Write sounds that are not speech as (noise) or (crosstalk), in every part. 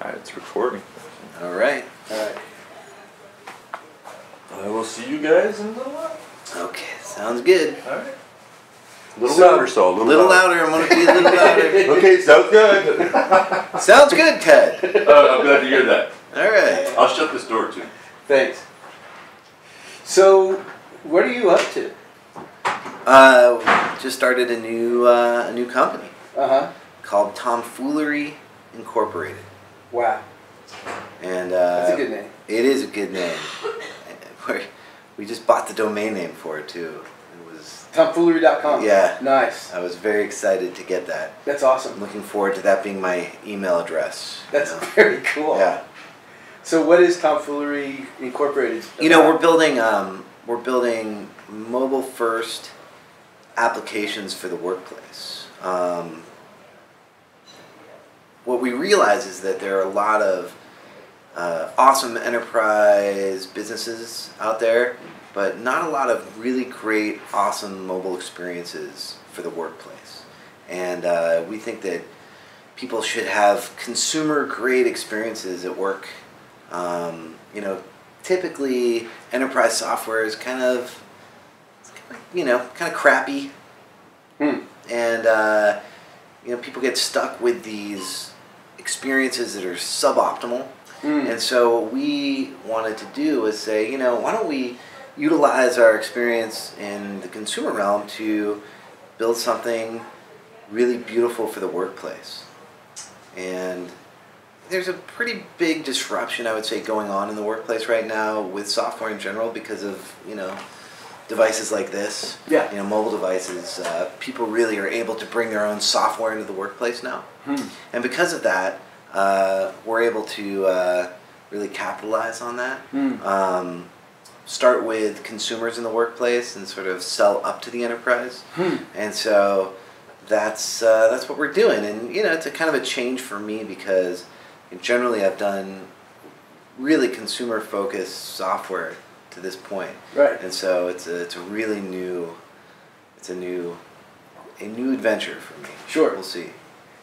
Alright, it's recording. All right. All right. I will see you guys in a little while. Okay, sounds good. Alright. A little So- louder, so a A little, little louder. I'm gonna be a little louder. (laughs) Okay, sounds good. (laughs) sounds good, Ted. Uh, (laughs) I'm glad to hear that. All right. I'll shut this door too. Thanks. So, what are you up to? Uh, just started a new uh, a new company Uh huh. called Tomfoolery Incorporated, Wow. and uh, That's a good name. It is a good name. (laughs) We're- just bought the domain name for it too. It was. Tomfoolery.com. Yeah. Nice. I was very excited to get that. That's awesome. I'm looking forward to that being my email address. you That's know? (laughs) very cool. Yeah. So, what is Tomfoolery Incorporated? You know, we're building um, we're building mobile first applications for the workplace. Um, what we realize is that there are a lot of uh, awesome enterprise businesses out there, but not a lot of really great, awesome mobile experiences for the workplace. And uh, we think that people should have consumer grade experiences at work. Um, you know, typically enterprise software is kind of, you know, kind of crappy, Hmm. and uh, you know people get stuck with these experiences that are suboptimal. Mm. And so what we wanted to do is say, you know, why don't we utilize our experience in the consumer realm to build something really beautiful for the workplace. And there's a pretty big disruption, I would say, going on in the workplace right now with software in general because of, you know, devices like this. Yeah. You know, mobile devices. Uh, people really are able to bring their own software into the workplace now. Hmm. And because of that, uh, we're able to uh, really capitalize on that. Hmm. Um, start with consumers in the workplace and sort of sell up to the enterprise. Hmm. And so that's uh, that's what we're doing. And you know, it's a kind of a change for me because generally I've done really consumer focused software to this point. Right. And so it's a, it's a really new it's a new a new adventure for me. Sure. We'll see.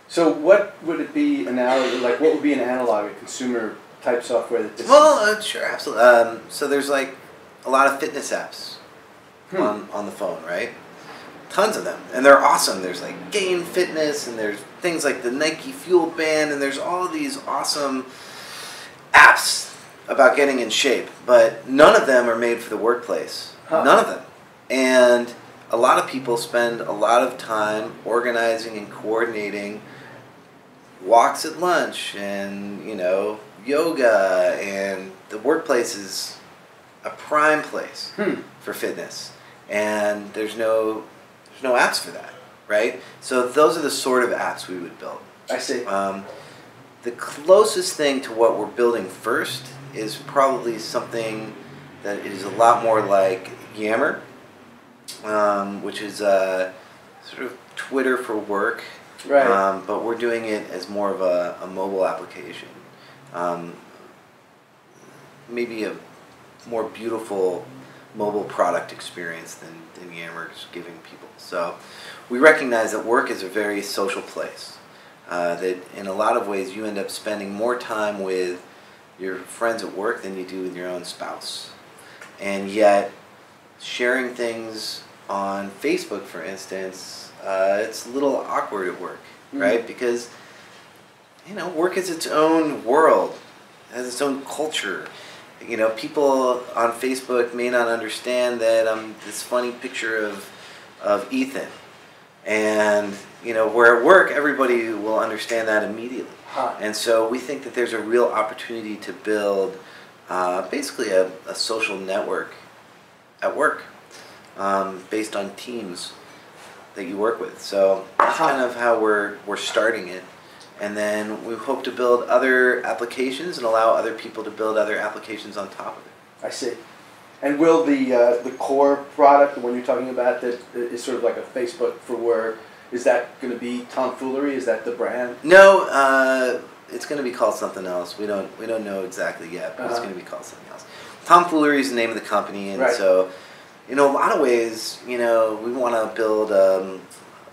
So, what would it be an analog? Like, what would be an analog, a consumer type software that this? Well, uh, sure, absolutely. Um, so there's like a lot of fitness apps Hmm. on, on the phone, right? Tons of them, and they're awesome. There's like Game Fitness, and there's things like the Nike Fuel Band, and there's all these awesome apps about getting in shape. But none of them are made for the workplace. Huh. None of them, and a lot of people spend a lot of time organizing and coordinating walks at lunch and you know yoga and the workplace is a prime place Hmm. for fitness and there's no there's no apps for that right so those are the sort of apps we would build I see. um, the closest thing to what we're building first is probably something that is a lot more like Yammer, um, which is uh, sort of Twitter for work. Right. Um, but we're doing it as more of a, a mobile application. Um, maybe a more beautiful mobile product experience than, than Yammer's giving people. So we recognize that work is a very social place. Uh, that in a lot of ways you end up spending more time with your friends at work than you do with your own spouse. And yet, sharing things on Facebook, for instance, uh, it's a little awkward at work, Mhm. right? Because, you know, work is its own world, it has its own culture. You know, people on Facebook may not understand that I'm this funny picture of, of Ethan. And, you know, where at work, everybody will understand that immediately. Huh. And so we think that there's a real opportunity to build uh, basically a, a social network at work um, based on teams that you work with. So that's kind of how we're, we're starting it. And then we hope to build other applications and allow other people to build other applications on top of it. I see. And will the uh, the core product, the one you're talking about, that is sort of like a Facebook for work, is that going to be Tomfoolery? Is that the brand? No, uh, it's going to be called something else. We don't we don't know exactly yet, but it's Uh-huh. going to be called something else. Tomfoolery is the name of the company, and Right. so in a lot of ways, you know, we want to build um,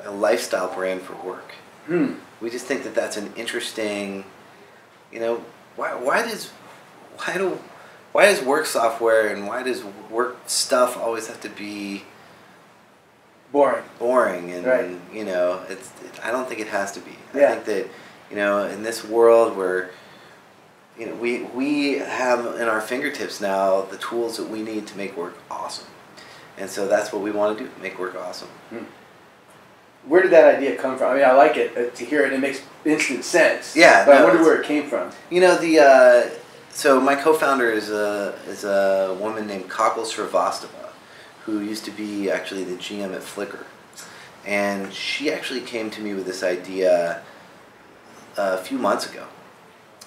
a lifestyle brand for work. Hmm. We just think that that's an interesting, you know, why why does why do why does work software and why does work stuff always have to be Boring. boring and Right. you know it's I don't think it has to be. Yeah. I think that you know in this world where you know we we have in our fingertips now the tools that we need to make work awesome. And so that's what we want to do, make work awesome. Where did that idea come from? I mean, I like it uh, to hear it. It makes instant sense. Yeah, But I wonder where it came from. You know the uh, so my co-founder is a is a woman named Kakul Srivastava, who used to be actually the GM at Flickr, and she actually came to me with this idea a few months ago,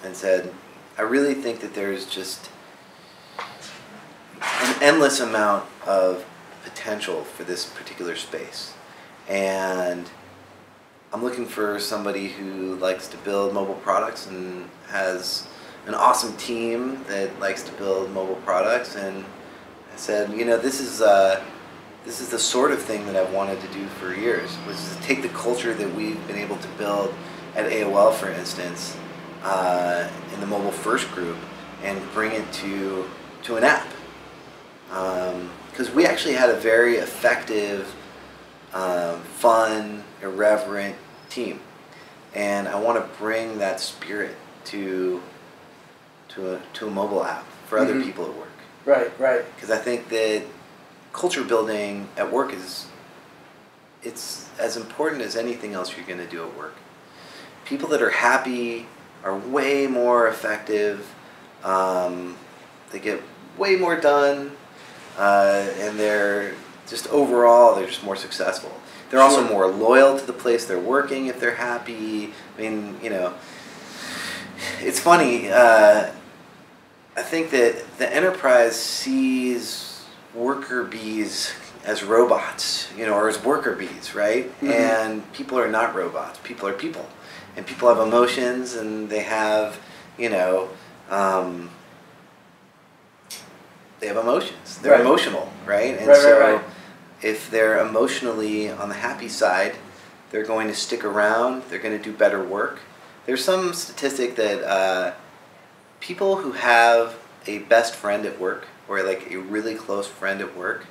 and said, I really think that there's just an endless amount of potential for this particular space, and I'm looking for somebody who likes to build mobile products and has an awesome team that likes to build mobile products. And I said, you know, this is uh, this is the sort of thing that I've wanted to do for years, which is take the culture that we've been able to build at AOL, for instance, uh, in the mobile first group, and bring it to to an app. Because we actually had a very effective um, fun, irreverent team, and I want to bring that spirit to to a to a mobile app for other Mhm. people at work. Right, right. Because I think that culture building at work is it's as important as anything else you're going to do at work. People that are happy are way more effective. Um, they get way more done, uh, and they're just overall they're just more successful. They're also more loyal to the place they're working if they're happy. I mean, you know, it's funny. Uh, I think that the enterprise sees worker bees as robots, you know, or as worker bees, right? Mhm. And people are not robots. People are people, and people have emotions, and they have, you know, um, they have emotions. They're Right. emotional, right? And Right, so, right. if they're emotionally on the happy side, they're going to stick around. They're going to do better work. There's some statistic that uh, people who have a best friend at work or like a really close friend at work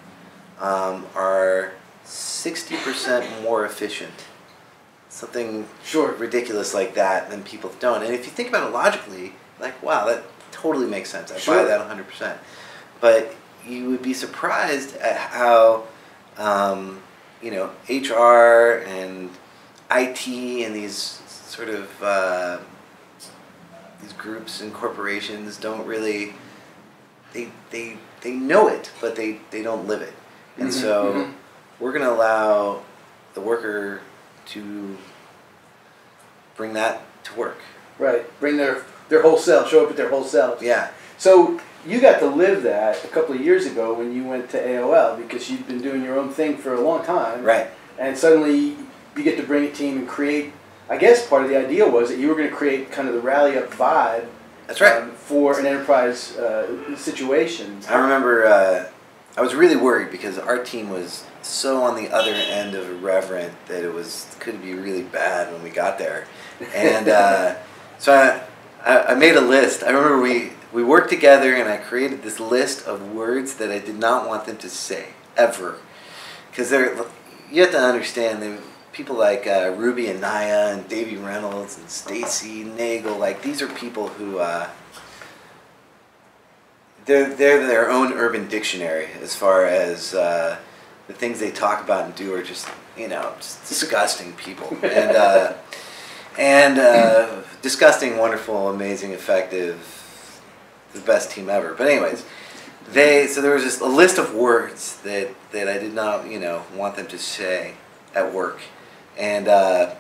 um, are 60% more efficient. Something Sure. ridiculous like that than people that don't. And if you think about it logically, like, wow, that totally makes sense. I buy that 100%. But you would be surprised at how, um, you know, HR and IT and these sort of uh, these groups and corporations don't really they they they know it, but they they don't live it. And Mhm, so mhm. we're going to allow the worker to bring that to work. Right. Bring their their whole self. Show up with their whole self. Yeah. So you got to live that a couple of years ago when you went to AOL because you'd been doing your own thing for a long time. Right. And suddenly you get to bring a team and create. I guess part of the idea was that you were going to create kind of the rally up vibe. That's right. um, for an enterprise uh, situation. I remember uh, I was really worried because our team was so on the other end of irreverent that it was could be really bad when we got there, and uh, (laughs) so I, I I made a list. I remember we we worked together and I created this list of words that I did not want them to say ever, because they're you have to understand that people like uh, Ruby and Naya and Davy Reynolds and Stacy Nagel like these are people who. Uh, they're they're their own urban dictionary as far as uh, the things they talk about and do are just you know just disgusting people (laughs) and uh, and uh, disgusting, wonderful, amazing, effective, the best team ever. But anyways, they so there was just a list of words that that I did not you know want them to say at work, and uh,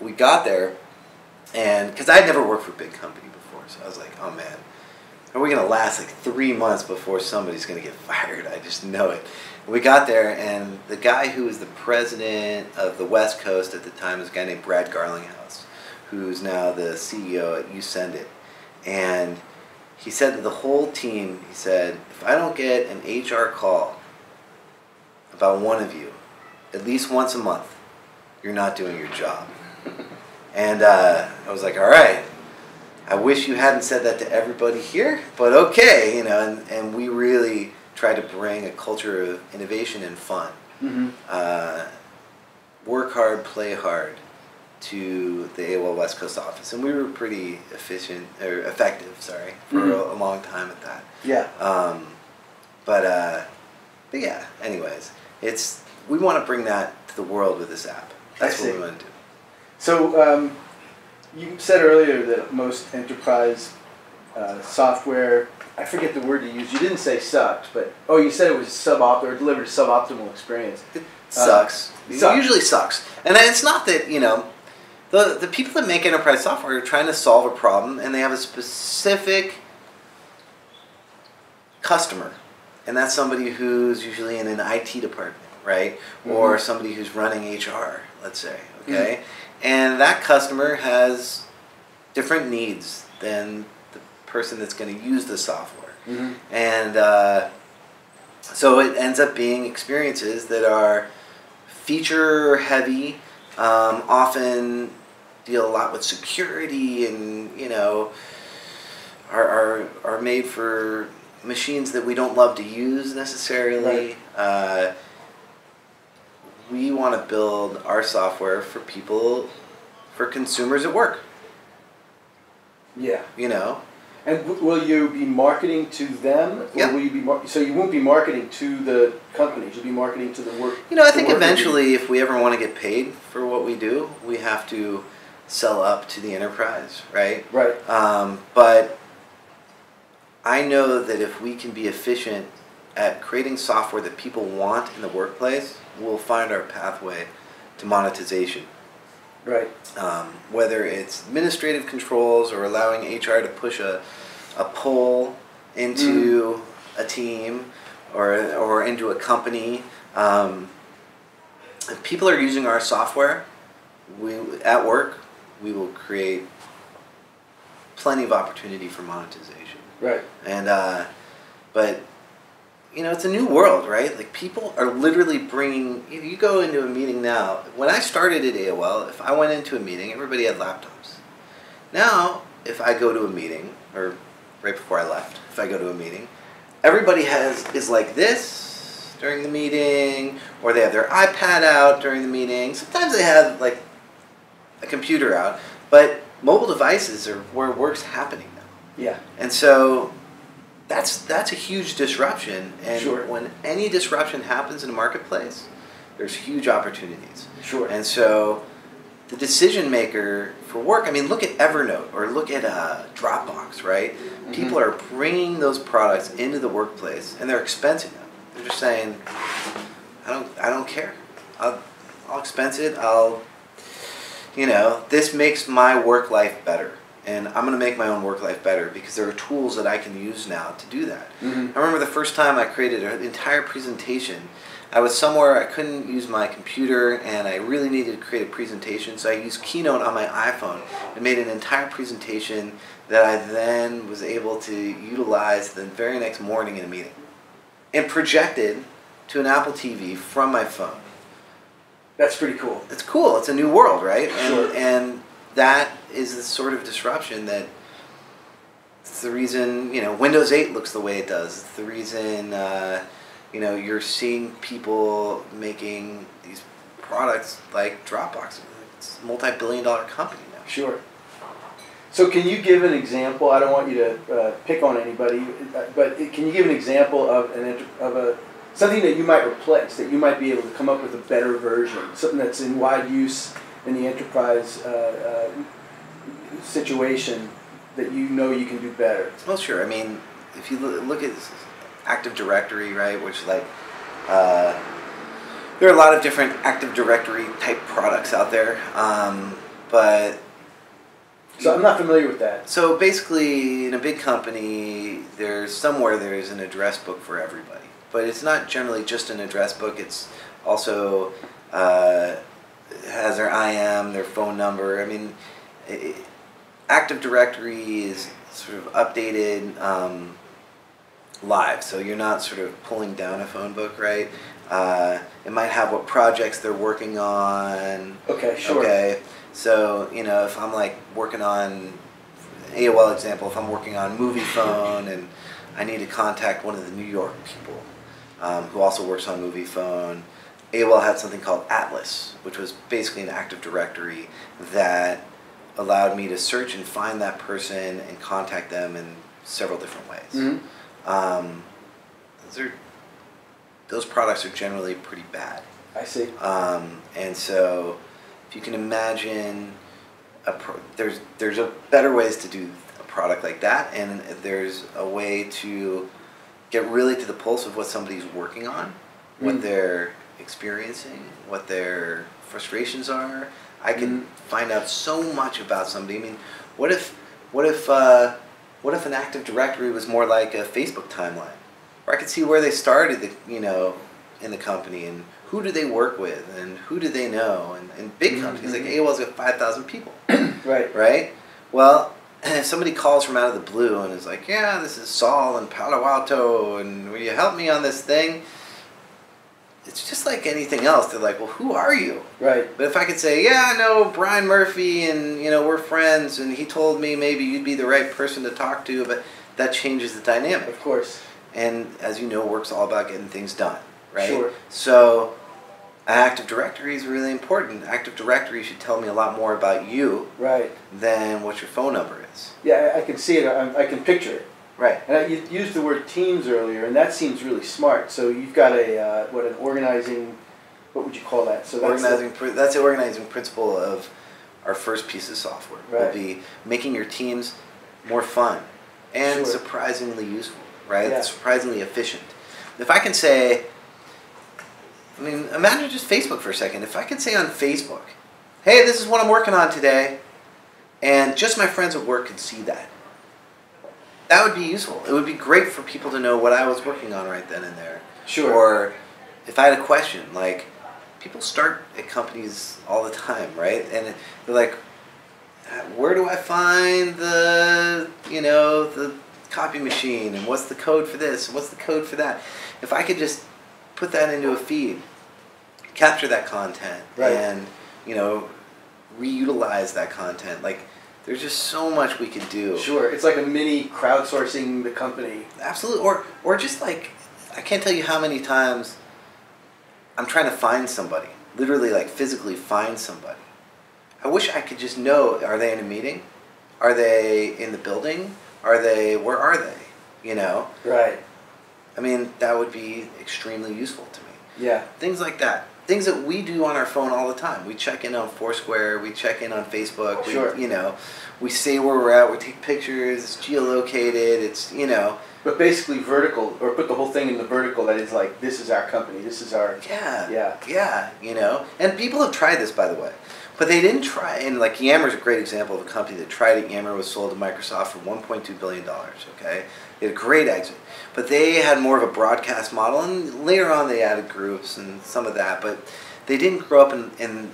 we got there, and because I'd never worked for a big company before, so I was like, oh man are we to last like three months before somebody's to get (laughs) fired? I just know it. We got there, and the guy who was the president of the West Coast at the time was a guy named Brad Garlinghouse, who's now the CEO at YouSendIt. And he said to the whole team, he said, if I don't get an HR call about one of you at least once a month, you're not doing your job. (laughs) And uh, I was like, all right. I wish you hadn't said that to everybody here, but okay, you know, and, and we really try to bring a culture of innovation and fun. Mm-hmm. Uh, work hard, play hard to the AOL West Coast office. And we were pretty efficient, or effective, sorry, for Mhm. a, a long time at that. Yeah. Um, but, uh, but yeah, anyways, it's, we want to bring that to the world with this app. That's what we want to do. So um, you said earlier that most enterprise uh, software, I forget the word you used. You didn't say sucked, but oh, you said it was suboptimal or delivered a suboptimal experience. It sucks. it sucks. usually sucks. And it's not that, you know, the, the people that make enterprise software are trying to solve a problem and they have a specific customer. And that's somebody who's usually in an IT department, right? Or Mhm. somebody who's running HR, let's say, okay? And that customer has different needs than the person that's going to use the software. Mm-hmm. And uh, so it ends up being experiences that are feature heavy, um, often deal a lot with security and, you know, are, are, are made for machines that we don't love to use necessarily. Uh, we want to build our software for people, for consumers at work, Yeah. you know. And w- will you be marketing to them, or Yeah. will you be mar- so you won't be marketing to the companies? You'll be marketing to the work. You know, I think eventually, if we ever want to get paid for what we do, we have to sell up to the enterprise, right? Right. Um, but I know that if we can be efficient at creating software that people want in the workplace, we'll find our pathway to monetization. Right. Um, whether it's administrative controls or allowing HR to push a, a poll into a team or, or into a company. Um, if people are using our software, we at work, we will create plenty of opportunity for monetization. Right. And uh, but you know, it's a new world, right? Like people are literally bringing. You, you go into a meeting now. When I started at AOL, if I went into a meeting, everybody had laptops. Now, if I go to a meeting, or right before I left, if I go to a meeting, everybody has is like this during the meeting, or they have their iPad out during the meeting. Sometimes they have like a computer out, but mobile devices are where work's happening now. Yeah. And so that's that's a huge disruption. And Sure. when any disruption happens in a marketplace, there's huge opportunities. Sure. And so the decision maker for work, I mean, look at Evernote or look at uh, Dropbox, right? Mm-hmm. People are bringing those products into the workplace and they're expensing them. They're just saying, I don't, I don't care. I'll, I'll expense it. I'll, you know, this makes my work life better. And I'm going to make my own work life better because there are tools that I can use now to do that. Mhm. I remember the first time I created an entire presentation. I was somewhere I couldn't use my computer and I really needed to create a presentation, so I used Keynote on my iPhone and made an entire presentation that I then was able to utilize the very next morning in a meeting and projected to an Apple TV from my phone. That's pretty cool. It's cool. It's a new world, right? And, Sure. and that is the sort of disruption that it's the reason you know Windows 8 looks the way it does. It's the reason uh, you know you're seeing people making these products like Dropbox. It's a multi-billion-dollar company now. Sure. So can you give an example? I don't want you to uh, pick on anybody, uh, but can you give an example of an of a something that you might replace that you might be able to come up with a better version, something that's in wide use in the enterprise uh, uh, situation that you know you can do better. Well, sure. I mean, if you look at Active Directory, right, which like uh, there are a lot of different Active Directory type products out there, um, but So I'm not familiar with that. So basically, in a big company, there's somewhere there's an address book for everybody, but it's not generally just an address book. It's also uh, has their IM, their phone number. I mean, i Active Directory is sort of updated um, live, so you're not sort of pulling down a phone book, right? Uh, it might have what projects they're working on. Okay, sure. Okay, so you know if I'm like working on AOL example, if I'm working on Moviefone and I need to contact one of the New York people um, who also works on Moviefone, AOL had something called Atlas, which was basically an Active Directory that allowed me to search and find that person and contact them in several different ways. Mhm. Um, those are those products are generally pretty bad. I see. Um, and so, if you can imagine, a pro- there's there's a better ways to do a product like that, and there's a way to get really to the pulse of what somebody's working on, what Mm. they're experiencing, what their frustrations are. I can Mm. find out so much about somebody. I mean, what if what if uh, what if an Active Directory was more like a Facebook timeline, where I could see where they started, the, you know, in the company and who do they work with and who do they know and, and big companies like Mhm. AOL's got five thousand people, (coughs) Right. right? Well, if somebody calls from out of the blue and is like, "Yeah, this is Sol in Palo Alto, and will you help me on this thing?" It's just like anything else. They're like, "Well, who are you?" Right. But if I could say, "Yeah, I know Brian Murphy, and you know we're friends, and he told me maybe you'd be the right person to talk to," but that changes the dynamic Of course. and as you know, work's all about getting things done, right? Sure. So, Active Directory is really important. Active Directory should tell me a lot more about you Right. than what your phone number is. Yeah, I, I can see it. I, I can picture it. Right. And I, you used the word teams earlier, and that seems really smart. So you've got a uh, what an organizing. What would you call that? So that's the- organizing. pr- that's the organizing principle of our first piece of software. Will Right. be making your teams more fun and Sure. surprisingly useful. Right. Yeah. Surprisingly efficient. If I can say. I mean, imagine just Facebook for a second. If I could say on Facebook, hey, this is what I'm working on today, and just my friends at work could see that. That would be useful. It would be great for people to know what I was working on right then and there. Sure. Or if I had a question, like people start at companies all the time, right? And they're like, "Uh, where do I find the, you know, the copy machine and what's the code for this and what's the code for that? If I could just put that into a feed, capture that content, Right. and you know, reutilize that content, like there's just so much we could do. Sure. It's like a mini crowdsourcing the company. Absolutely, or or just like I can't tell you how many times I'm trying to find somebody, literally like physically find somebody. I wish I could just know: are they in a meeting? Are they in the building? Are they? Where are they? You know, Right. I mean, that would be extremely useful to me. Yeah. Things like that. Things that we do on our phone all the time. We check in on Foursquare. We check in on Facebook. We, Sure. You know, we say where we're at. We take pictures. It's geolocated. It's you know. But basically vertical, or put the whole thing in the vertical. That is like this is our company. This is our. Yeah. Yeah. Yeah, you know. And people have tried this, by the way. But they didn't try, and like Yammer's a great example of a company that tried it. Yammer was sold to Microsoft for $1.2 billion, okay? They had a great exit. But they had more of a broadcast model, and later on they added groups and some of that, but they didn't grow up in, in,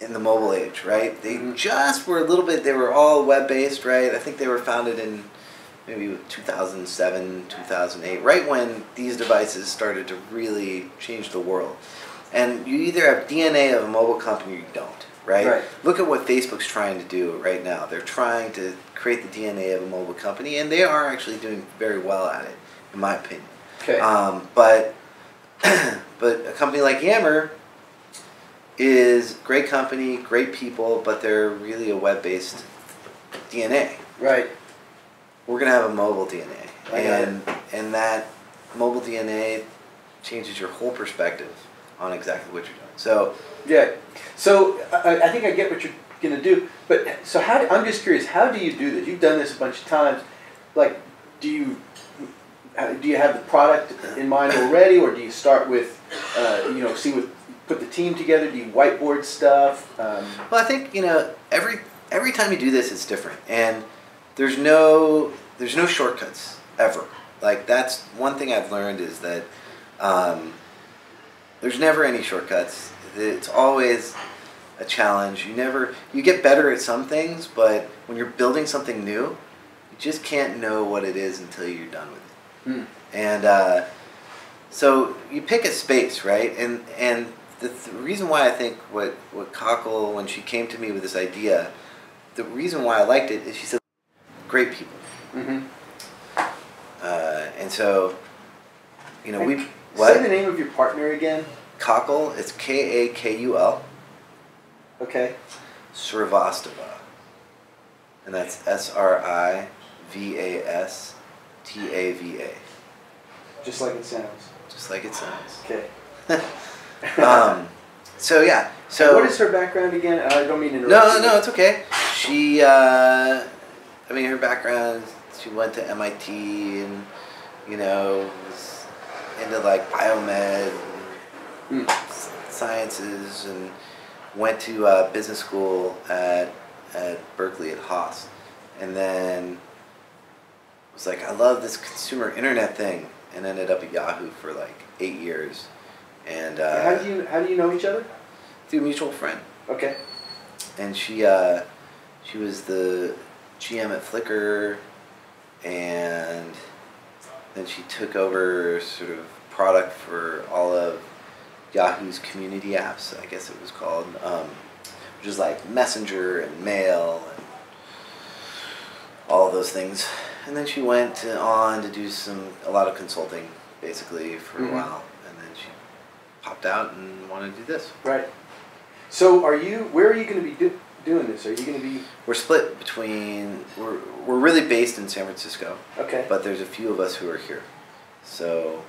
in the mobile age, right? They Mhm. just were a little bit, they were all web based, right? I think they were founded in maybe 2007, 2008, right when these devices started to really change the world. And you either have DNA of a mobile company or you don't, right? Right. Look at what Facebook's trying to do right now. They're trying to create the DNA of a mobile company, and they are actually doing very well at it, in my opinion. Okay. Um, but (clears throat) but a company like Yammer is great company, great people, but they're really a web-based DNA. right. We're gonna have a mobile DNA, I and and that mobile DNA changes your whole perspective on exactly what you're doing. So Yeah. So I, I think I get what you're gonna do, but so how? Do, I'm just curious. How do you do this? You've done this a bunch of times. Like, do you uh, do you have the product in mind already, or do you start with uh, you know see with put the team together? Do you whiteboard stuff? Um, Well, I think you know every every time you do this, it's different, and there's no there's no shortcuts ever. Like that's one thing I've learned is that um, there's never any shortcuts. It's always a challenge. You never you get better at some things, but when you're building something new, you just can't know what it is until you're done with it. hmm. And uh, so you pick a space, right? And and the, the reason why I think what what Kakul when she came to me with this idea, the reason why I liked it is she said, great people. Mm-hmm. Uh, and so, you know, we Say the name of your partner again. Kakul. It's K A K U L Okay. Srivastava, and that's S R I V A S T A V A, Just like it sounds. just like it sounds. Okay. (laughs) um, so yeah, so what is her background again? I don't mean to interrupt. No, you, no, it's okay. She, uh, I mean, her background, she went to MIT and, you know, was into like biomed and s- sciences and went to uh, business school at, at Berkeley at Haas. And then was like, I love this consumer internet thing. And ended up at Yahoo for like eight years. And uh, how do you how do you know each other? through a mutual friend Okay. and she uh, she was the GM at Flickr, and then she took over sort of product for all of Yahoo's community apps. I guess it was called, um, which is like Messenger and Mail and all of those things. And then she went on to do some a lot of consulting, basically for Mhm. a while, and then she popped out and wanted to do this. Right. So are you? Where are you going to be do, doing this? Are you going to be? We're split between we're we're really based in San Francisco, Okay. but there's a few of us who are here, so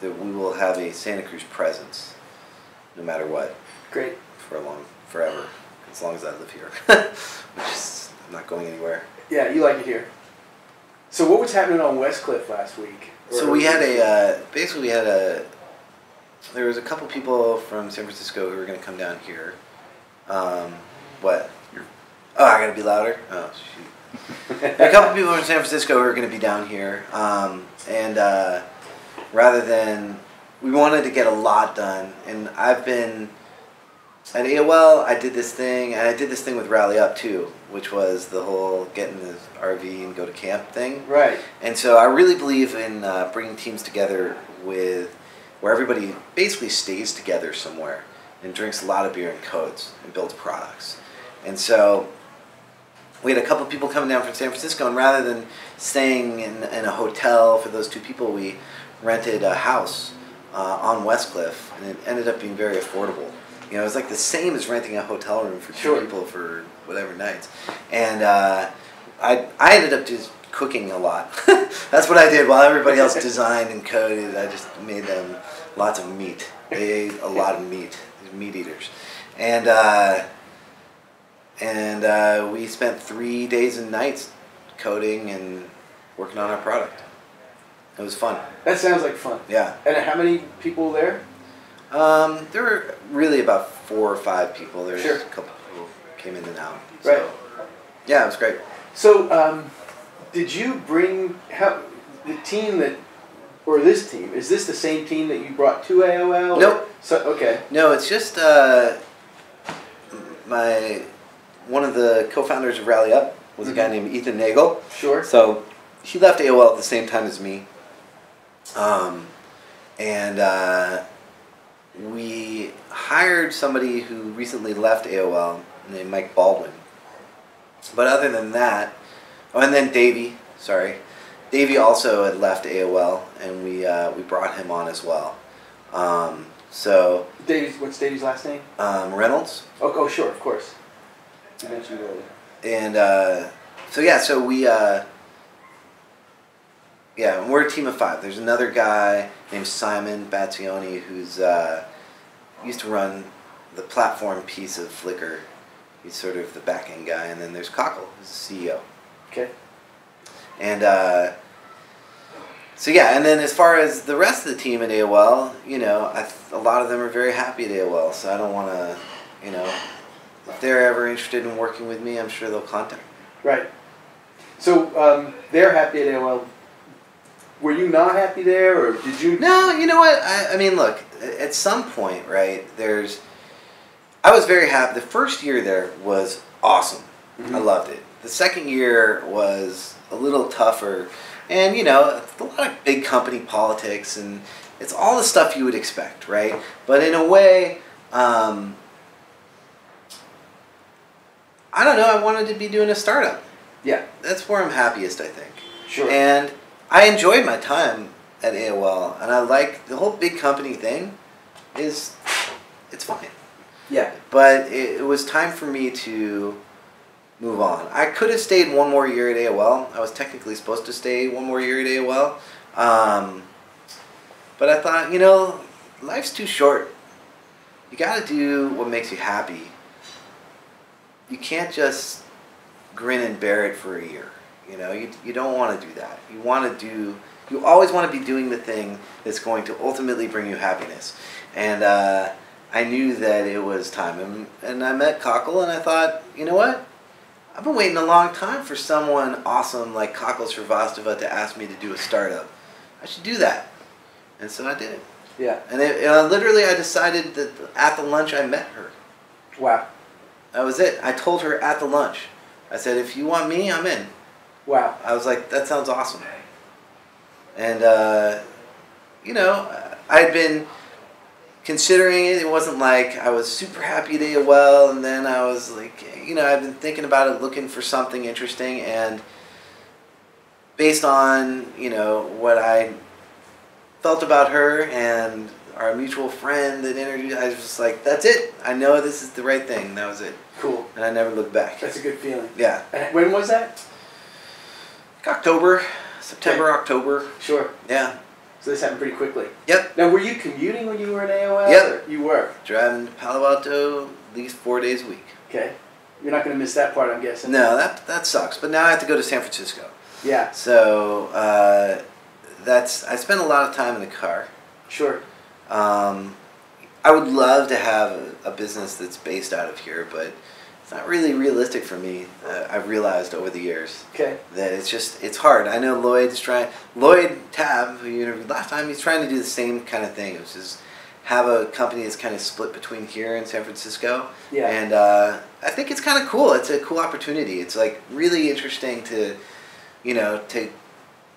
that we will have a Santa Cruz presence, no matter what, Great. for a long forever, as long as I live here, (laughs) which is I'm not going anywhere. Yeah, you like it here. So what was happening on Westcliff last week? So we had a uh, basically we had a there was a couple people from San Francisco who were going to come down here. Um, what? Oh, I gotta be louder. Oh shoot. (laughs) a couple people from San Francisco who are going to be down here, um, and uh, rather than we wanted to get a lot done, and I've been at AOL. I did this thing, and I did this thing with Rally Up too, which was the whole get in the RV and go to camp thing. Right. And so I really believe in uh, bringing teams together with where everybody basically stays together somewhere and drinks a lot of beer and codes and builds products. And so we had a couple people coming down from San Francisco, and rather than staying in, in a hotel for those two people, we rented a house uh, on Westcliff, and it ended up being very affordable. You know, it was like the same as renting a hotel room for two Sure. people for whatever nights. And uh, I, I ended up just cooking a lot. (laughs) That's what I did while everybody else (laughs) designed and coded. I just made them lots of meat. They ate a lot of meat. Meat eaters, and uh, and uh, we spent three days and nights coding and working on our product. It was fun. That sounds like fun. Yeah. And how many people there? Um, there were really about four or five people. There's Sure. a couple people who came in and out. So, Right. Yeah, it was great. So, um, did you bring how the team that, or this team? Is this the same team that you brought to AOL? Nope. So okay. No, it's just uh, my one of the co-founders of Rally Up was a guy named Ethan Nagel. Sure. So he left AOL at the same time as me, um, and uh, we hired somebody who recently left AOL named Mike Baldwin. But other than that, oh, and then Davey, sorry, Davey also had left AOL, and we uh, we brought him on as well. Um, so Davies, what's Davies' last name? um, Reynolds, Oh, oh, sure, of course. You mentioned earlier. and uh, so yeah, so we uh, yeah, and we're a team of five. There's another guy named Simon Bazzioni who's uh, used to run the platform piece of Flickr. He's sort of the back end guy, and then there's Kakul, who's the CEO. Okay. And uh, so yeah, and then as far as the rest of the team at AOL, you know, I th- a lot of them are very happy at AOL. So I don't want to, you know, if they're ever interested in working with me, I'm sure they'll contact. me. Right. So um, they're happy at AOL. Were you not happy there, or did you? No, you know what? I, I mean, look, at some point, right? There's, I was very happy. The first year there was awesome. I Mhm. loved it. The second year was a little tougher, and you know, a lot of big company politics, and it's all the stuff you would expect, right? But in a way, um, I don't know. I wanted to be doing a startup, Yeah. That's where I'm happiest, I think. Sure. And I enjoyed my time at AOL, and I like the whole big company thing. Is it's fine, yeah. but it, it was time for me to move on. I could have stayed one more year at AOL. I was technically supposed to stay one more year at AOL, um, but I thought, you know, life's too short. You got to do what makes you happy. You can't just grin and bear it for a year. You know, you, you don't want to do that. You want to do, you always want to be doing the thing that's going to ultimately bring you happiness. And uh, I knew that it was time. And, and I met Kakul and I thought, you know what? I've been waiting a long time for someone awesome like Kakul Srivastava to ask me to do a startup. I should do that. And so I did it. Yeah. And it, uh, literally, I decided that at the lunch I met her. Wow. That was it. I told her at the lunch. I said, if you want me, I'm in. Wow. I was like, that sounds awesome. And, uh, you know, I had been considering it. It wasn't like I was super happy to at AOL, and then I was like, you know, I've been thinking about it, looking for something interesting, and based on, you know, what I felt about her and our mutual friend that interviewed, I was just like, that's it. I know this is the right thing. That was it. Cool. And I never looked back. That's a good feeling. Yeah. And when was that? October, September, October. Sure. Yeah. So this happened pretty quickly. Yep. Now, were you commuting when you were in AOL? Yep. You were. Driving to Palo Alto at least four days a week. Okay. You're not going to miss that part, I'm guessing. No, that that sucks. But now I have to go to San Francisco. Yeah. So uh, that's I spend a lot of time in the car. Sure. Um, I would love to have a, a business that's based out of here, but it's not really realistic for me. Uh, I've realized over the years Okay. that it's just it's hard. I know Lloyd's trying. Lloyd Tabb, who you interviewed last time, he's trying to do the same kind of thing, which is have a company that's kind of split between here and San Francisco. Yeah. And uh, I think it's kind of cool. It's a cool opportunity. It's like really interesting to, you know, to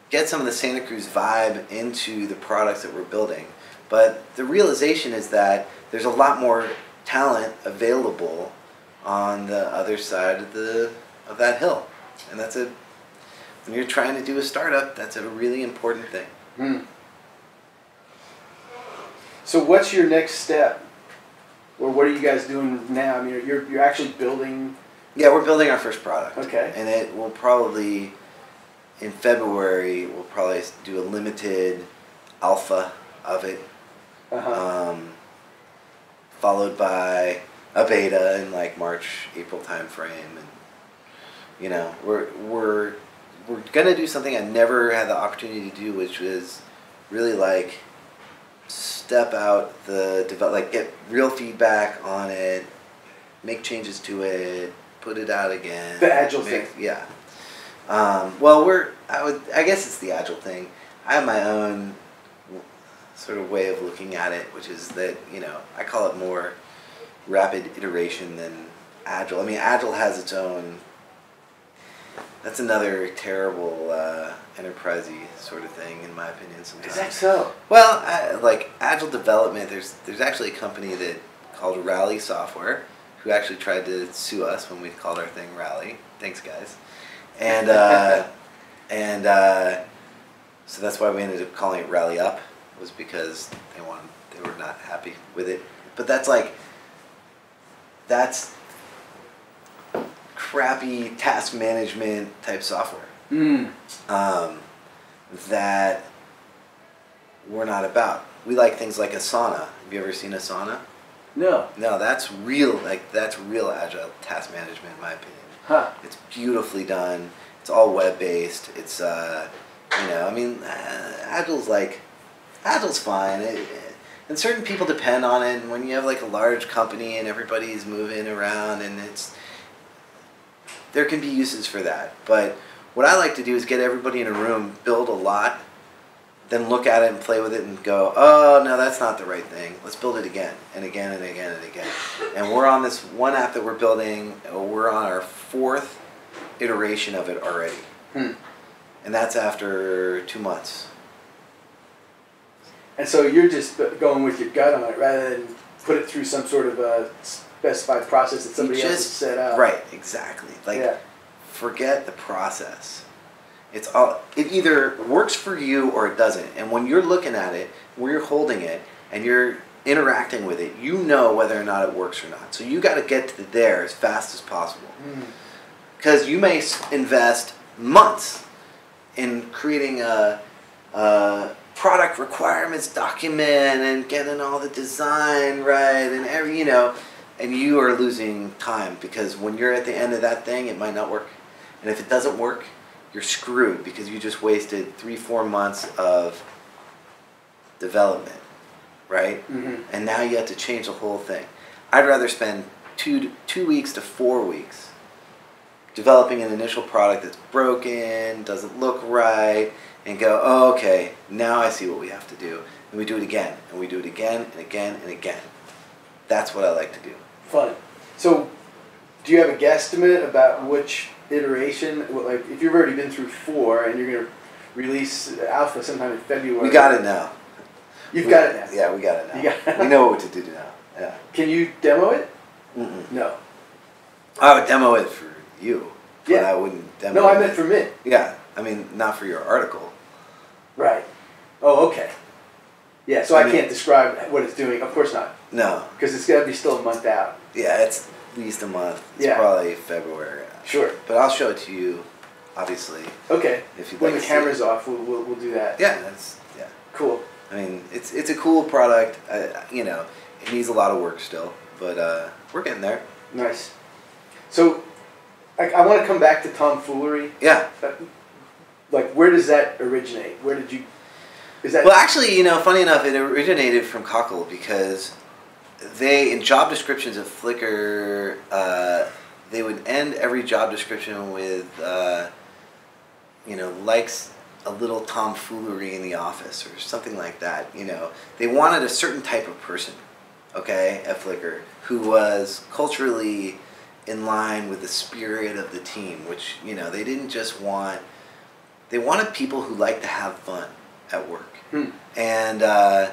get some of the Santa Cruz vibe into the products that we're building. But the realization is that there's a lot more talent available on the other side of the of that hill, and that's a when you're trying to do a startup, that's a really important thing. Hmm. So what's your next step? Or what are you guys doing now? I mean, you're, you're actually building. Yeah, we're building our first product. Okay. And it will probably, in February, we'll probably do a limited alpha of it, Uh-huh. um, followed by a beta in like March, April timeframe, and you know we're we're we're gonna do something I never had the opportunity to do, which was really like step out the develop like get real feedback on it, make changes to it, put it out again. The agile make- thing. Yeah. Um, well, we're I would I guess it's the agile thing. I have my own sort of way of looking at it, which is that you know I call it more rapid iteration than agile. I mean, agile has its own. That's another terrible uh, enterprisey sort of thing, in my opinion. Sometimes. Is that so? Well, I, like agile development, there's there's actually a company that called Rally Software who actually tried to sue us when we called our thing Rally. Thanks, guys. And uh, (laughs) and uh, so that's why we ended up calling it Rally Up was because they wanted they were not happy with it. But that's like that's crappy task management type software Hmm. um, that we're not about. We like things like Asana. Have you ever seen Asana? No. No, that's real. Like that's real agile task management, in my opinion. Huh. It's beautifully done. It's all web based. It's uh, you know, I mean, uh, agile's like agile's fine. It, and certain people depend on it. And when you have like a large company and everybody's moving around, and it's there can be uses for that. But what I like to do is get everybody in a room, build a lot, then look at it and play with it and go, oh no, that's not the right thing. Let's build it again and again and again and again. And we're on this one app that we're building. We're on our fourth iteration of it already, Hmm. and that's after two months. And so you're just going with your gut on it rather than put it through some sort of a specified process that somebody You else set out. Right, exactly. Like yeah. forget the process. It's all it either works for you or it doesn't. And when you're looking at it, where you're holding it, and you're interacting with it, you know whether or not it works or not. So you got to get to there as fast as possible. Mm. Because you may invest months in creating a, a product requirements document and getting all the design right and every you know, and you are losing time because when you're at the end of that thing, it might not work, and if it doesn't work, you're screwed because you just wasted three four months of development, right? Mhm. and now you have to change the whole thing. I'd rather spend two two weeks to four weeks developing an initial product that's broken, doesn't look right, and go, oh, okay, now I see what we have to do, and we do it again, and we do it again and again and again. That's what I like to do. Fun. So, do you have a guesstimate about which iteration? Like, if you've already been through four and you're gonna release alpha sometime in February. We got it now. You've We- got it now. Yeah, we got it now. Got it. we know what to do now. Yeah. Can you demo it? Mm-mm. No. I would demo it for you, but Yeah. I wouldn't demo. No, I it. meant for me. Yeah, I mean, not for your article. Right. Oh, okay. Yeah. So I, I mean- can't describe what it's doing. Of course not, No, because it's gotta be still a month out. Yeah, it's at least a month. It's Yeah. probably February. Sure. But I'll show it to you, obviously, Okay. if you'd When like the to camera's off, we'll, we'll, we'll do that. Yeah, that's yeah. Cool. I mean, it's it's a cool product. Uh, you know, it needs a lot of work still, but uh, we're getting there. Nice. So, I, I want to come back to tomfoolery. Yeah. Like, where does that originate? Where did you? Is that? Well, actually, you know, funny enough, it originated from Kakul because they, in job descriptions of Flickr, uh, they would end every job description with, uh, you know, likes a little tomfoolery in the office or something like that. You know, they wanted a certain type of person, okay, at Flickr, who was culturally in line with the spirit of the team, which, you know, they didn't just want, they wanted people who like to have fun at work Hmm. and uh,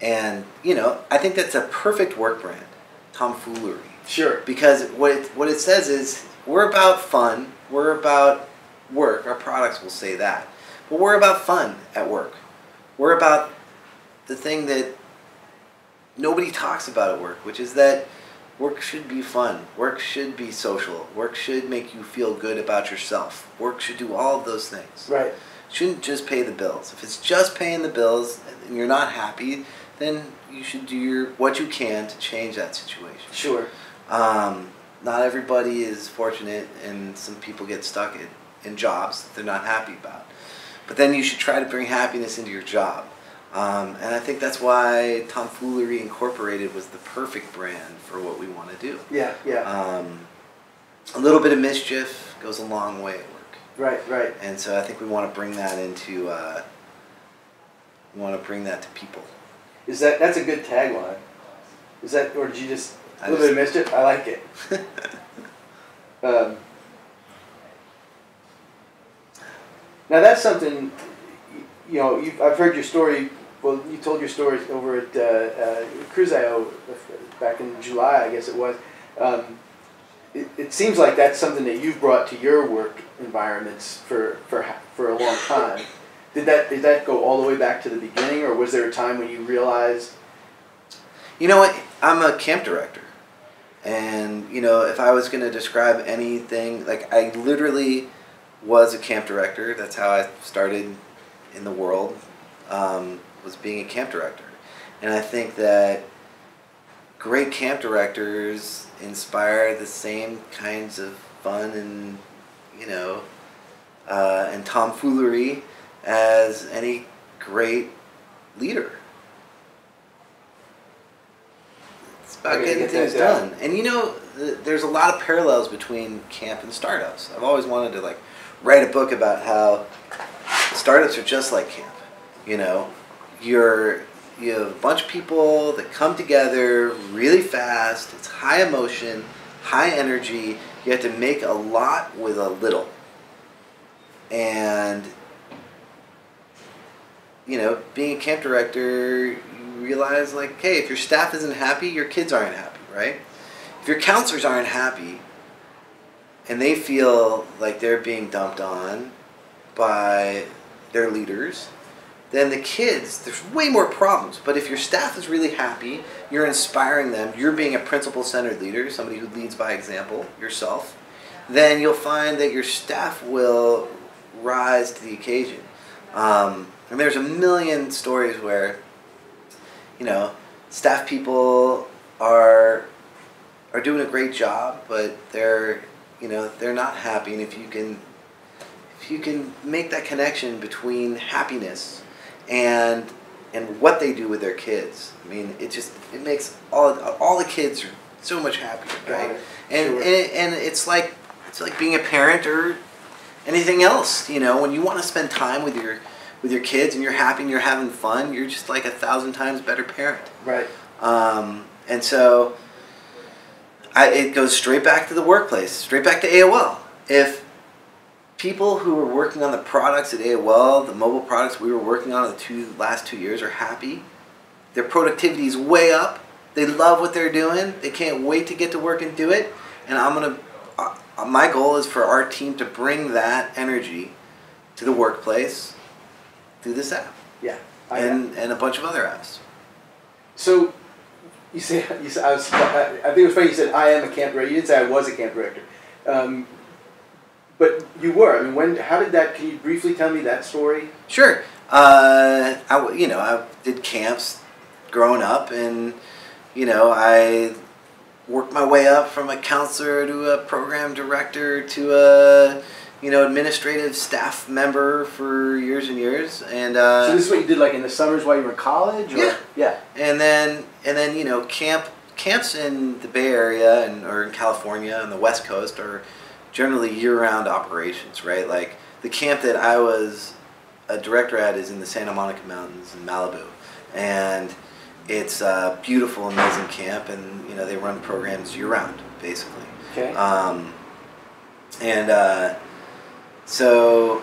and you know I think that's a perfect work brand, tomfoolery, Sure. because what it, what it says is we're about fun, we're about work. Our products will say that, but we're about fun at work. We're about the thing that nobody talks about at work, which is that work should be fun. Work should be social. Work should make you feel good about yourself. Work should do all of those things Right. shouldn't just pay the bills. If it's just paying the bills and you're not happy, then you should do your what you can to change that situation. Sure. Um, not everybody is fortunate, and some people get stuck in, in jobs that they're not happy about. But then you should try to bring happiness into your job. Um, and I think that's why Tomfoolery Incorporated was the perfect brand for what we want to do. Yeah. Yeah. Um, a little bit of mischief goes a long way at work. right. Right. And so I think we want to bring that into, uh, we want to bring that to people. Is that that's a good tagline? Is that or did you just a little bit of mischief? I like it. (laughs) Um, now that's something, you know, you've, I've heard your story. Well, you told your story over at uh, uh, back in July, I guess it was. Um, it, it seems like that's something that you've brought to your work environments for, for, for a long time. Did that did that go all the way back to the beginning, or was there a time when you realized? You know what? I'm a camp director. And, you know, if I was going to describe anything, like, I literally was a camp director. That's how I started in the world, um, was being a camp director. And I think that great camp directors inspire the same kinds of fun and, you know, uh, and tomfoolery as any great leader. It's about getting get things done. And you know, th- there's a lot of parallels between camp and startups. I've always wanted to like write a book about how startups are just like camp. You know, you're you have a bunch of people that come together really fast. It's high emotion, high energy. You have to make a lot with a little. And you know, being a camp director, you realize like, hey, if your staff isn't happy, your kids aren't happy, right? If your counselors aren't happy, and they feel like they're being dumped on by their leaders, then the kids, there's way more problems. But if your staff is really happy, you're inspiring them, you're being a principle centered leader, somebody who leads by example yourself, then you'll find that your staff will rise to the occasion. Um, and there's a million stories where, you know, staff people are are doing a great job, but they're you know they're not happy. And if you can if you can make that connection between happiness and and what they do with their kids, I mean, it just it makes all all the kids are so much happier, Got right? And, Sure. and and it's like it's like being a parent or anything else. You know, when you want to spend time with your with your kids and you're happy and you're having fun, you're just like a thousand times better parent. Right. Um, and so I, it goes straight back to the workplace, straight back to AOL. If people who were working on the products at AOL, the mobile products we were working on in the two last two years, are happy, their productivity is way up. They love what they're doing. They can't wait to get to work and do it. And I'm gonna. Uh, my goal is for our team to bring that energy to the workplace through this app Yeah. I, and and a bunch of other apps. So, you say you said I was. I I think it was funny. You said I am a camp director. You didn't say I was a camp director, um, but you were. I mean, when? How did that? Can you briefly tell me that story? Sure. Uh, I you know I did camps growing up, and you know I worked my way up from a counselor to a program director to a you know administrative staff member for years and years, and uh, so this is what you did, like in the summers while you were in college. Or? Yeah. Yeah. and then and then you know camp camps in the Bay Area and or in California and the West Coast are generally year-round operations, right? Like the camp that I was a director at is in the Santa Monica Mountains in Malibu, and it's a beautiful, amazing camp, and you know they run programs year-round, basically. Okay. Um, and uh, so,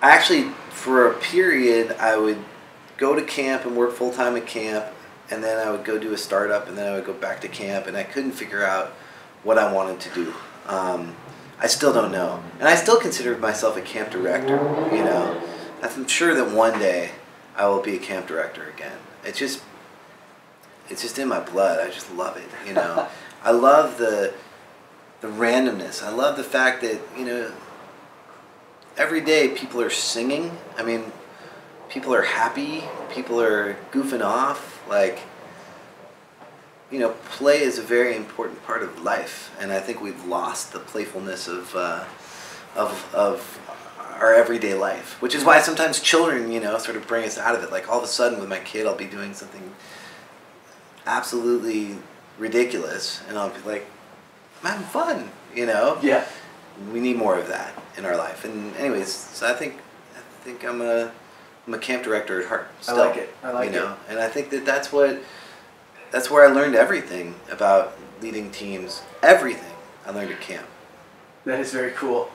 I actually, for a period, I would go to camp and work full time at camp, and then I would go do a startup, and then I would go back to camp, and I couldn't figure out what I wanted to do. Um, I still don't know, and I still consider myself a camp director. You know, I'm sure that one day I will be a camp director again. It's just, it's just in my blood. I just love it. You know, (laughs) I love the the randomness. I love the fact that you know every day people are singing. I mean, people are happy. People are goofing off. Like you know, play is a very important part of life, and I think we've lost the playfulness of uh, of of our everyday life, which is why sometimes children, you know, sort of bring us out of it. Like all of a sudden, with my kid, I'll be doing something absolutely ridiculous, and I'll be like, I'm having fun, you know. yeah. We need more of that in our life. And anyways, so I think I think I'm a I'm a camp director at heart. I like it. I like you know, and I think that that's what that's where I learned everything about leading teams. Everything I learned at camp. That is very cool.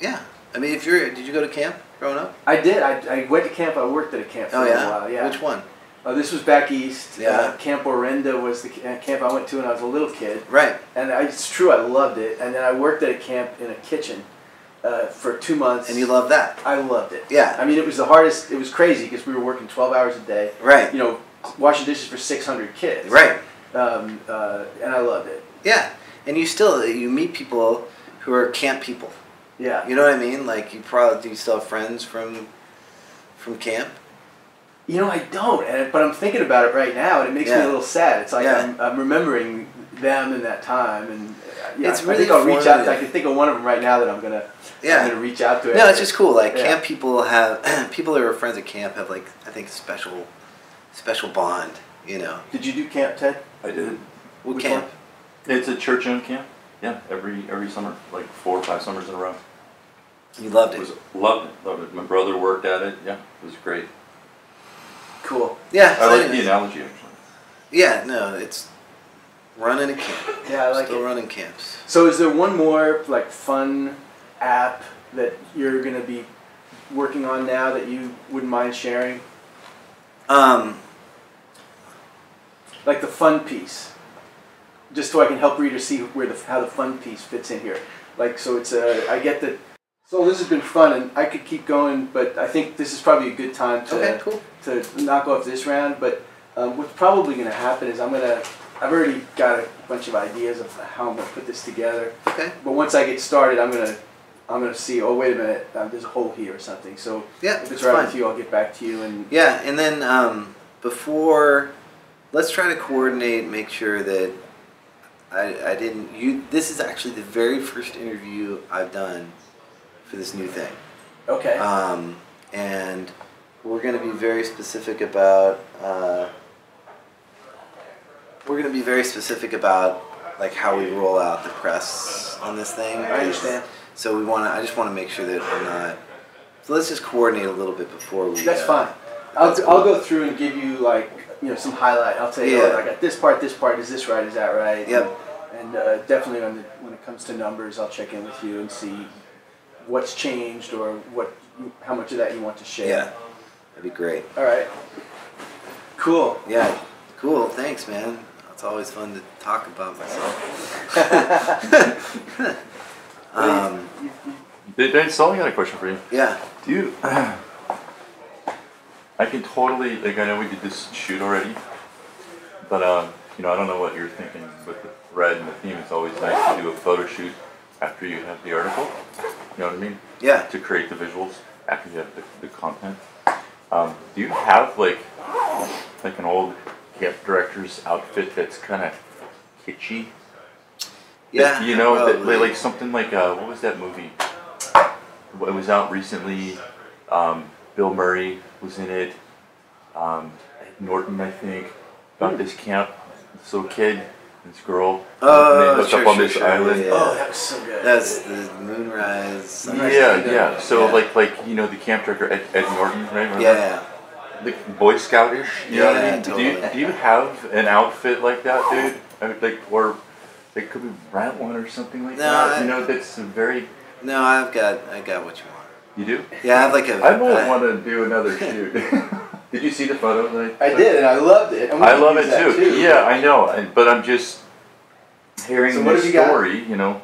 Yeah, I mean, if you're did you go to camp growing up? I did. I, I went to camp. I worked at a camp for Oh a while. Yeah. Which one? Uh, this was back east. Yeah. Uh, camp Orenda was the camp I went to when I was a little kid. Right. And I, it's true, I loved it. And then I worked at a camp in a kitchen uh, for two months. And you love that. I loved it. Yeah. I mean, it was the hardest. It was crazy because we were working 12 hours a day. Right. You know, washing dishes for 600 kids. Right. Um, uh, and I loved it. Yeah. And you still you meet people who are camp people. Yeah. You know what I mean? Like you probably do you still have friends from from camp? You know, I don't, and, but I'm thinking about it right now, and it makes me a little sad. It's like Yeah. I'm, I'm remembering them in that time, and uh, yeah, It's I really think I'll reach out. formative. I can think of one of them right now that I'm gonna, Yeah. I'm gonna reach out to. No, it's just cool. Like Yeah. camp people have (clears throat) people that are friends at camp have like I think special special bond. You know, Did you do camp, Ted? I did. what Which camp? It's a church owned camp. Yeah, every every summer, like four or five summers in a row. You loved It it. was loved it, loved it. My brother worked at it. Yeah, it was great. Cool. Yeah. I so like the analogy actually. Yeah. No, it's running a camp. Yeah, I like Still it. running camps. So, is there one more like fun app that you're gonna be working on now that you wouldn't mind sharing? Um. Like the fun piece, just so I can help readers see where the how the fun piece fits in here. Like so, it's a. I get that. So this has been fun, and I could keep going, but I think this is probably a good time to Okay, cool. to knock off this round. But um, what's probably going to happen is I'm gonna. I've already got a bunch of ideas of how I'm gonna put this together. Okay. But once I get started, I'm gonna. I'm gonna see. Oh wait a minute, um, there's a hole here or something. So Yeah, if it's right fine. with you, I'll get back to you. And Yeah, and then um, before, let's try to coordinate, make sure that I, I didn't. You. This is actually the very first interview I've done for this new thing, okay. um, and we're going to be very specific about. Uh, we're going to be very specific about like how we roll out the press on this thing. I understand. So we want to. I just want to make sure that we're not. So let's just coordinate a little bit before we. That's uh, fine. I'll, I'll go through and give you like you know some highlight. I'll tell you, Yeah. oh, I got this part, this part. Is this right? Is that right? Yep. And uh, definitely when, the, when it comes to numbers, I'll check in with you and see what's changed or what how much of that you want to share. Yeah, that'd be great. All right. Cool. Yeah, cool. Thanks, man. It's always fun to talk about myself. (laughs) (laughs) um, You- you- Did, did, so I got a question for you. yeah. Do you? I can totally like I know we did this shoot already, but um, you know I don't know what you're thinking with the thread and the theme. It's always nice to do a photo shoot after you have the article. You know what I mean? Yeah. To create the visuals after you have the, the content. Um, do you have like like an old camp director's outfit that's kind of kitschy? Yeah. You know, that, probably. like something like uh, what was that movie? It was out recently. Um, Bill Murray was in it. Um, Norton, I think, about this camp, this little kid, this girl. Oh, and they hooked sure, up on sure, this sure, island. yeah. Oh, that was so good. That's the moonrise. sunrise. Yeah, Nice. yeah. So Yeah. like, like you know, the camp director Ed, Ed Norton, right? Remember? Yeah. The Boy Scoutish. You know what I Yeah, mean? Do you do you have an outfit like that, dude? I mean, like, or it could be rent one or something like No, that. I- you know, that's a very. No, I've got. I got what you want. You do? Yeah, I have like a. I might want to do another (laughs) shoot. (laughs) did you see the photo? That I I did, and I loved it. I love it that too. Yeah, I know, and- but I'm just hearing So what this have you got? story. You know,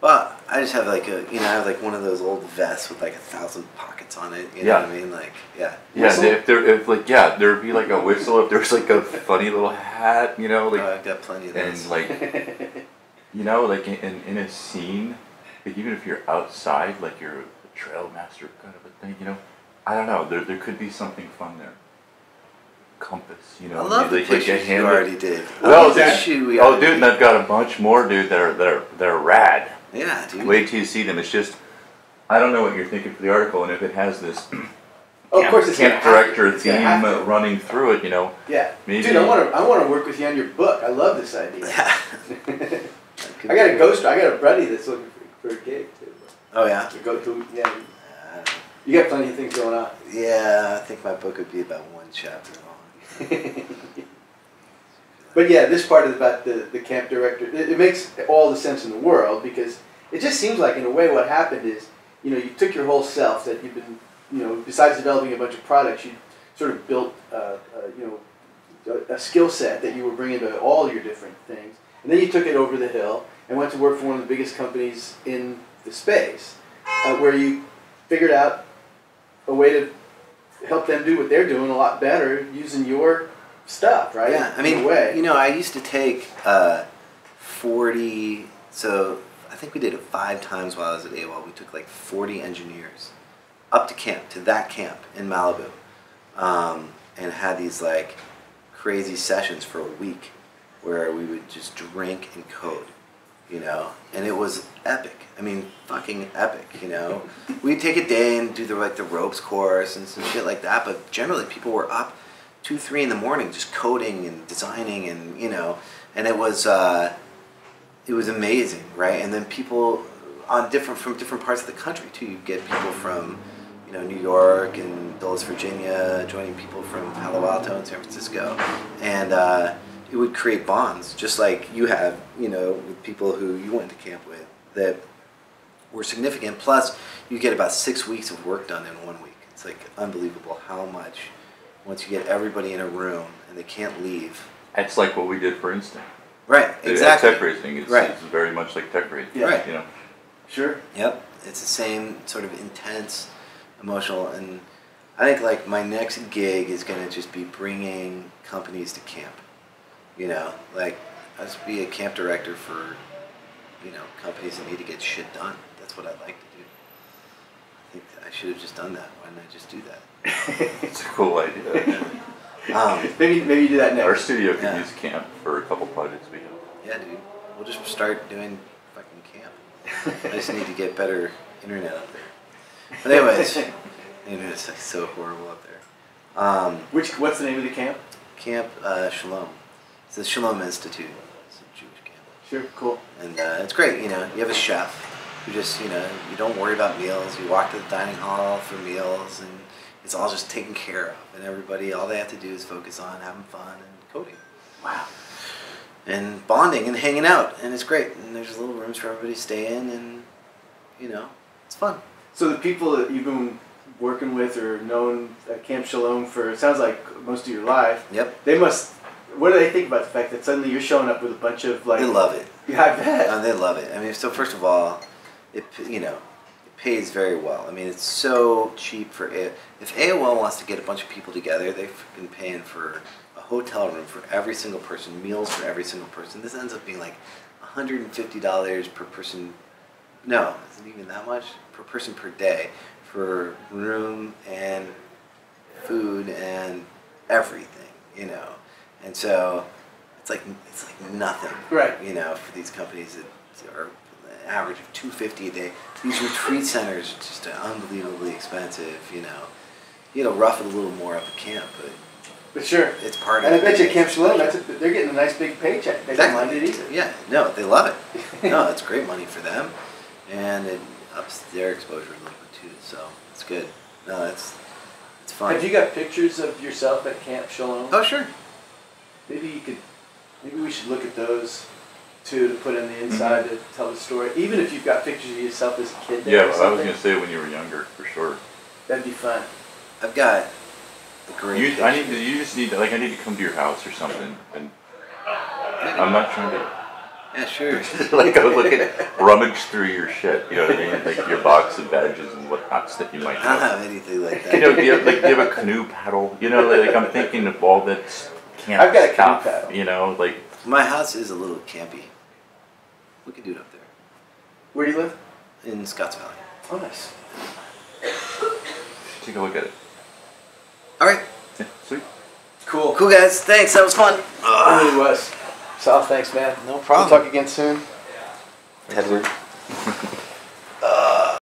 Well, I just have like a. You know, I have like one of those old vests with like a thousand pockets on it. You know Yeah. what I mean? Like, yeah. yeah. Whistle? If there, if like, yeah, there'd be like a whistle. If there's like a funny little hat, you know, like, oh, I've got plenty of those. and like, (laughs) you know, like in, in a scene, like even if you're outside, like you're a trail master kind of a thing, you know, I don't know. There, there could be something fun there. Compass, you know, I love the like, you already did. Well, love the dude- we Oh, dude, and. I've got a bunch more, dude. That are that are that are rad. Yeah, dude. Wait till you see them. It's just, I don't know what you're thinking for the article, and if it has this (clears throat) Oh, of course, it's camp gonna have to. director It's theme running through it, you know, Yeah. maybe. Dude, I want to. I want to work with you on your book. I love this idea. (laughs) (laughs) I got a ghost. I got a buddy that's looking for, for a gig too. Oh yeah. To go to. Yeah. Uh, You got plenty of things going on. yeah, I think my book would be about one chapter long. (laughs) But yeah, this part is about the, the camp director. It, it makes all the sense in the world because it just seems like, in a way, what happened is, you know, you took your whole self that you've been, you know, besides developing a bunch of products, you sort of built, uh, uh, you know, a, a skill set that you were bringing to all your different things. And then you took it over the hill and went to work for one of the biggest companies in the space, uh, where you figured out a way to help them do what they're doing a lot better using your stuff, right? Yeah, I mean, way. you know, I used to take uh, 40, so I think we did it five times while I was at AOL. We took like 40 engineers up to camp, to that camp in Malibu, um, and had these like crazy sessions for a week where we would just drink and code, you know, and it was epic. I mean, fucking epic, you know. (laughs) We'd take a day and do the like the ropes course and some shit like that, but generally people were up two, three in the morning just coding and designing and you know, and it was uh, it was amazing, right? And then people on different from different parts of the country too. You get people from you know New York and Dulles, Virginia, joining people from Palo Alto and San Francisco, and uh, it would create bonds, just like you have, you know, with people who you went to camp with that were significant. Plus, you get about six weeks of work done in one week. It's like unbelievable how much once you get everybody in a room and they can't leave. It's like what we did for Instant. Right, At exactly. TechRaising, it's, Right. it's very much like TechRaising. Right. You know, Sure. Yep, it's the same sort of intense, emotional, and I think like my next gig is gonna just be bringing companies to camp. You know, like I'll just be a camp director for, you know, companies that need to get shit done. That's what I'd like to do. I think I should have just done that. Why didn't I just do that? (laughs) It's a cool idea. (laughs) Um, maybe maybe you do that next. Our studio could Yeah. use camp for a couple projects we have. yeah, dude, we'll just start doing fucking camp. I just need to get better internet up there. But anyways, the (laughs) internet's like so horrible up there. Um, Which what's the name of the camp? Camp uh, Shalom. It's the Shalom Institute. It's a Jewish camp, Sure. Cool. and uh, it's great. You know, you have a chef who just you know you don't worry about meals. You walk to the dining hall for meals, and it's all just taken care of. And everybody, all they have to do is focus on having fun and coding Wow. and bonding and hanging out, and it's great. And there's little rooms for everybody to stay in, and you know, it's fun. So the people that you've been working with or known at Camp Shalom for it sounds like most of your life, Yep, they must. What do they think about the fact that suddenly you're showing up with a bunch of like? they love it. Yeah, I bet. Uh, they love it. I mean, so first of all, it you know, it pays very well. I mean, it's so cheap for it. if AOL wants to get a bunch of people together, they've been paying for a hotel room for every single person, meals for every single person. This ends up being like hundred and fifty dollars per person. No, isn't even that much per person per day for room and food and everything. You know, and so it's like it's like nothing Right. you know, for these companies that are an average of two fifty a day. These retreat centers are just unbelievably expensive. You know, you know, rough it a little more up at camp, but But sure. it's part And of. And I bet you. Camp Shalom, that's a, they're getting a nice big paycheck. They don't mind it either. Yeah, no, they love it. (laughs) no, it's great money for them, and it ups their exposure a little bit too. So it's good. No, it's it's fun. Have you got pictures of yourself at Camp Shalom? Oh sure. Maybe you could, maybe we should look at those too to put in the inside to tell the story. Even if you've got pictures of yourself as a kid Yeah, or I was gonna say when you were younger, for sure. that'd be fun. I've got a great. You, I need to, you just need to, like, I need to come to your house or something, and I'm not trying to, Yeah, sure. (laughs) like, go look at, rummage through your shit, you know what I mean? Like, your box of badges and whatnots that you might I don't have. have anything like that. (laughs) You know, do you have, like, do you have a canoe paddle? You know, like, I'm thinking of all that camp I've got a canoe stuff, paddle. You know, like, My house is a little campy. We could do it up there Where do you live? in Scotts Valley. Oh, nice. take a look at it. All right, Yeah, sweet. Cool. cool guys. Thanks. That was fun. It really was. Sol, thanks, man. No We'll problem. talk again soon. Tedward. (laughs) Uh,